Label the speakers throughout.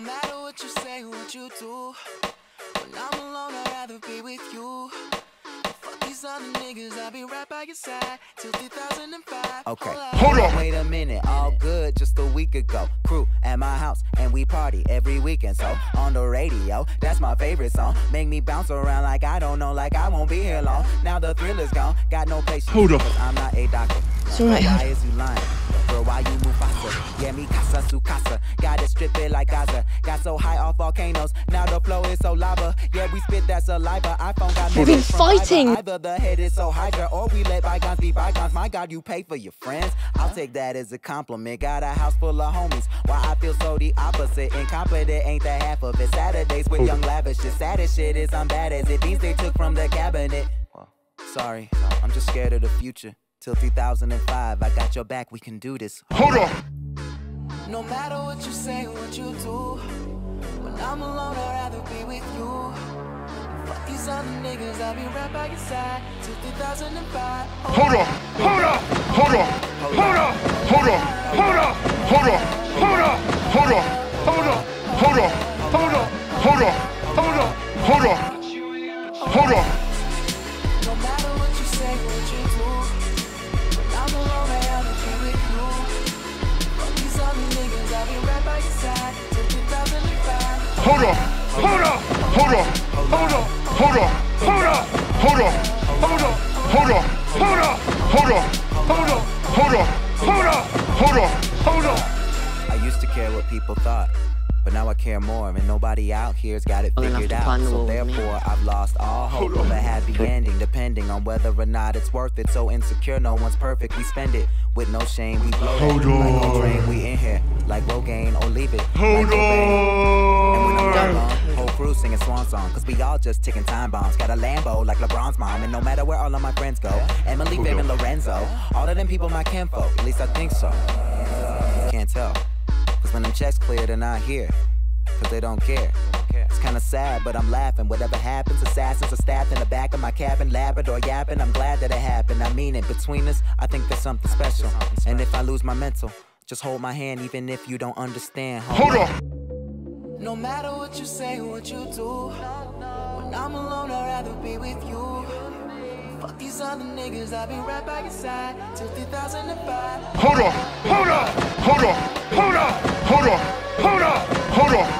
Speaker 1: No matter what you say, what you do. When I'm alone, I'd rather be with you. Fuck these other niggas, I'll be right by your side till 2005.
Speaker 2: Okay.
Speaker 1: Hold on
Speaker 2: Wait a minute, all good just a week ago. Crew at my house and we party every weekend. So on the radio, that's my favorite song. Make me bounce around like I don't know, like I won't be here long. Now the thrill is gone, got no patience.
Speaker 3: Hold up.
Speaker 2: I'm not a doctor.
Speaker 4: It's alright,
Speaker 2: Why
Speaker 4: hold
Speaker 2: is you lying? Girl, why you move faster? Yeah, me casa su casa. Got it like Gaza. Got so high off volcanoes. Now the flow is so lava. Yeah, we spit that saliva. iPhone got
Speaker 4: We've been fighting.
Speaker 2: Either the head is so hydra or we let bygones be bygones. My God, you pay for your friends. I'll take that as a compliment. Got a house full of homies. Why I feel so the opposite. Incompetent ain't the half of it. Saturdays with young lavish. The saddest shit is I'm bad as it. These they took from the cabinet. Sorry, I'm just scared of the future. Till 2005, I got your back, we can do this.
Speaker 3: Hold up.
Speaker 1: No matter what you say, what you do When I'm alone, I'd rather be with you Fuck these other niggas, I'll be right by your side Till 2005
Speaker 3: Hold up! hold up! hold up! hold up! hold up! hold up! hold up! hold on Hold up. Hold up. Hold up. Hold up. Hold up. Hold up. Hold up. Hold up. Hold up. Hold up. Hold up. Hold up. Hold up. Hold up. Hold up. Hold up.
Speaker 2: I used to care what people thought, but now I care more, and nobody out here's got it
Speaker 4: I'm gonna have
Speaker 2: figured
Speaker 4: to
Speaker 2: out.
Speaker 4: find the
Speaker 2: So
Speaker 4: wall with me.
Speaker 2: therefore, I've lost all hope of a happy ending, depending on whether or not it's worth it. So insecure, no one's perfect. We spend it with no shame. We blow
Speaker 3: Hold
Speaker 2: it like no
Speaker 3: on.
Speaker 2: drain. We in here like Rogaine or leave it.
Speaker 3: Hold
Speaker 2: like Cobain. Swan song, cause we all just ticking time bombs. Got a Lambo like LeBron's mom, and no matter where all of my friends go, Emily,
Speaker 3: Hold
Speaker 2: Fame, and. Lorenzo, all of them people my kinfolk, at least I think so. Can't tell, cause when them checks clear, they're not here, cause they don't care. It's kinda sad, but I'm laughing. Whatever happens, assassins are stabbed in the back of my cabin, Labrador yapping. I'm glad that it happened. I mean it. Between us, I think there's something special. And if I lose my mental, just hold my hand, even if you don't understand.
Speaker 3: Hold up.
Speaker 1: No matter what you say, what you do. When I'm alone, I'd rather be with you. Fuck these other niggas, I'll be right by your side till 2005.
Speaker 3: Hold up. Hold up. Hold up. Hold up. Hold up. Hold up. Hold up.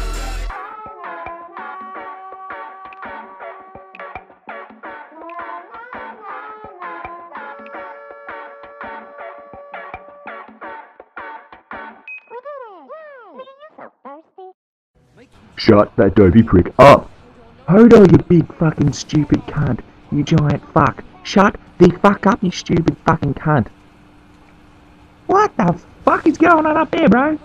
Speaker 5: Shut that dopey prick up. Hold on, you big fucking stupid cunt. You giant fuck. Shut the fuck up, you stupid fucking cunt. What the fuck is going on up there, bro?